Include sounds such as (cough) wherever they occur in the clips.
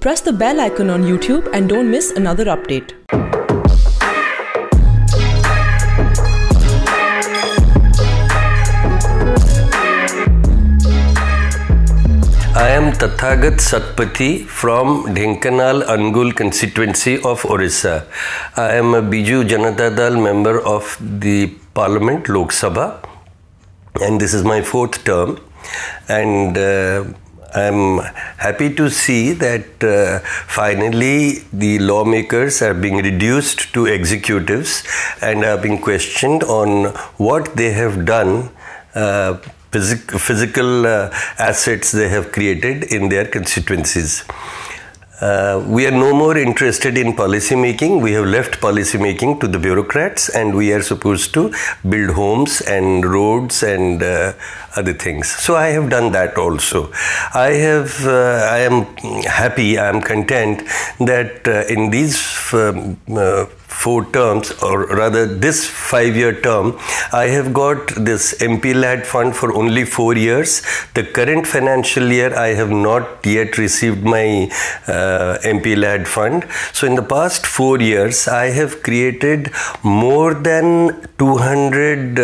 Press the bell icon on YouTube and don't miss another update. I am Tathagat Satpathy from Dhenkanal Angul constituency of Orissa. I am a Biju Janata Dal member of the Parliament Lok Sabha and this is my fourth term and uh, I'm happy to see that uh, finally the lawmakers are being reduced to executives and are being questioned on what they have done uh, physic- physical uh, assets they have created in their constituencies. Uh, we are no more interested in policy making. We have left policy making to the bureaucrats, and we are supposed to build homes and roads and uh, other things. So I have done that also. I have. Uh, I am happy. I am content that uh, in these um, uh, four terms, or rather this five year term, I have got this MP LAD fund for only four years. The current financial year, I have not yet received my uh, MP LAD fund. So, in the past four years, I have created more than 200 uh,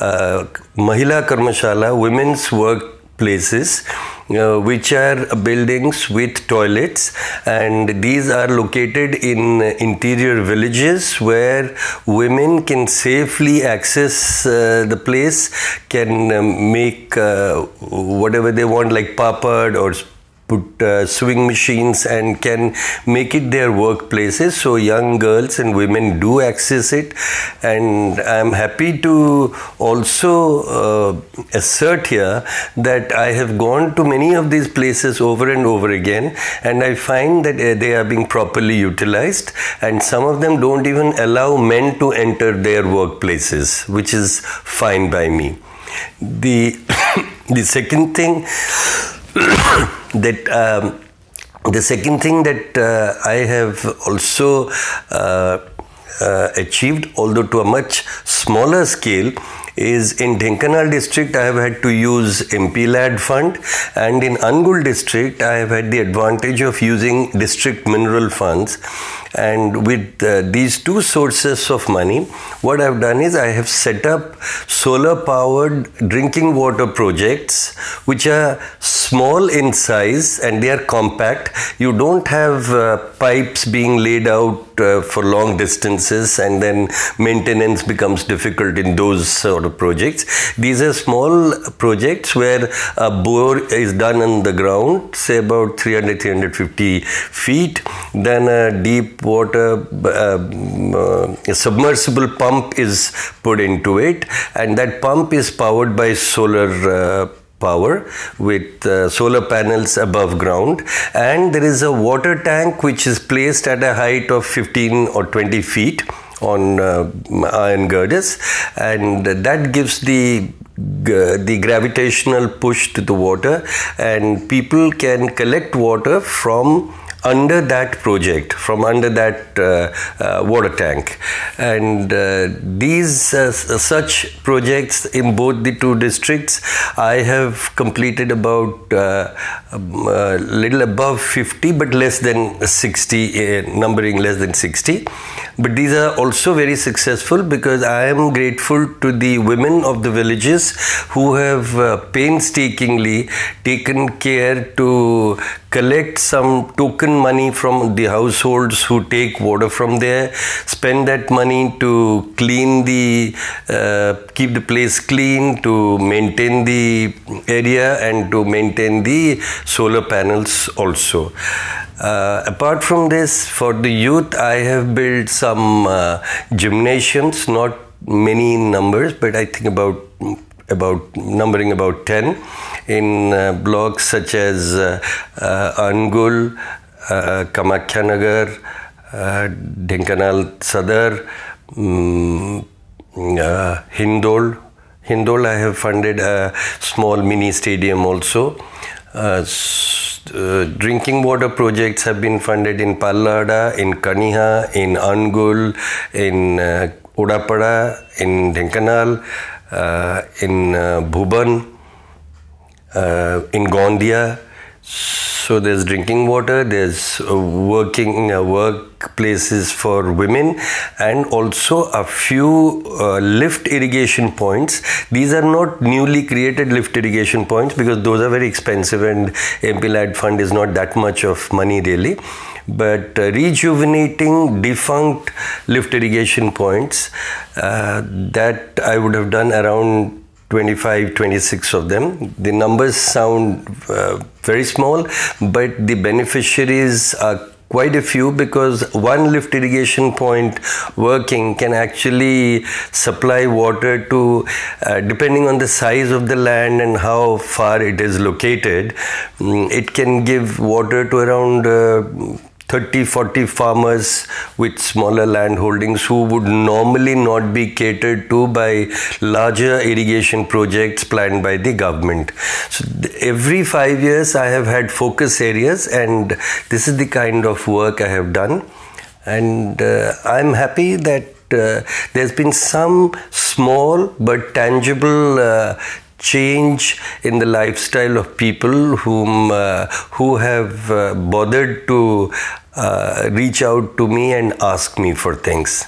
uh, Mahila Karmashala, women's work places uh, which are buildings with toilets. And these are located in interior villages where women can safely access uh, the place can um, make uh, whatever they want like papad or put uh, sewing machines and can make it their workplaces so young girls and women do access it. And i'm happy to also uh, assert here that i have gone to many of these places over and over again and i find that uh, they are being properly utilized and some of them don't even allow men to enter their workplaces which is fine by me. The (coughs) the second thing (coughs) that um, the second thing that uh, I have also uh, uh, achieved, although to a much smaller scale, is in Dhenkanal district I have had to use MP LAD fund. And in Angul district I have had the advantage of using district mineral funds. And with uh, these two sources of money what I've done is I have set up solar powered drinking water projects which are small in size and they are compact. You don't have uh, pipes being laid out uh, for long distances and then maintenance becomes difficult in those sort of projects. These are small projects where a bore is done in the ground, say about 300 350 feet. Then a deep water uh, uh, submersible pump is put into it, and that pump is powered by solar uh, power with uh, solar panels above ground and there is a water tank which is placed at a height of 15 or 20 feet on uh, iron girders and that gives the the gravitational push to the water and people can collect water from under that project, from under that uh, uh, water tank. And uh, these uh, such projects in both the two districts, I have completed about a um, uh, little above 50, but less than 60, uh, numbering less than 60. But these are also very successful because I am grateful to the women of the villages who have painstakingly taken care to collect some token money from the households who take water from there, spend that money to clean the, uh, keep the place clean, to maintain the area and to maintain the solar panels also. Uh, apart from this, for the youth, I have built some uh, gymnasiums, not many numbers, but I think about about numbering about 10 in uh, blocks such as uh, uh, Angul, Kamakhya Nagar Dhenkanal Sadar Hindol Hindol I have funded small mini stadium also drinking water projects have been funded in Palada in Kaniha in Angul in उड़ापड़ा in Dhenkanal in Bhuban in Gondia So there's drinking water, there's uh, working uh, workplaces for women, and also a few uh, lift irrigation points. These are not newly created lift irrigation points because those are very expensive, and MP Lad Fund is not that much of money really. But uh, rejuvenating defunct lift irrigation points uh, that I would have done around 25 26 of them. The numbers sound uh, very small but the beneficiaries are quite a few because one lift irrigation point working can actually supply water to uh, depending on the size of the land and how far it is located um, it can give water to around uh, 30 40 farmers with smaller land holdings who would normally not be catered to by larger irrigation projects planned by the government. So every 5 years i have had focus areas and this is the kind of work i have done. And uh, i'm happy that uh, there's been some small but tangible uh, change in the lifestyle of people whom uh, who have uh, bothered to uh, reach out to me and ask me for things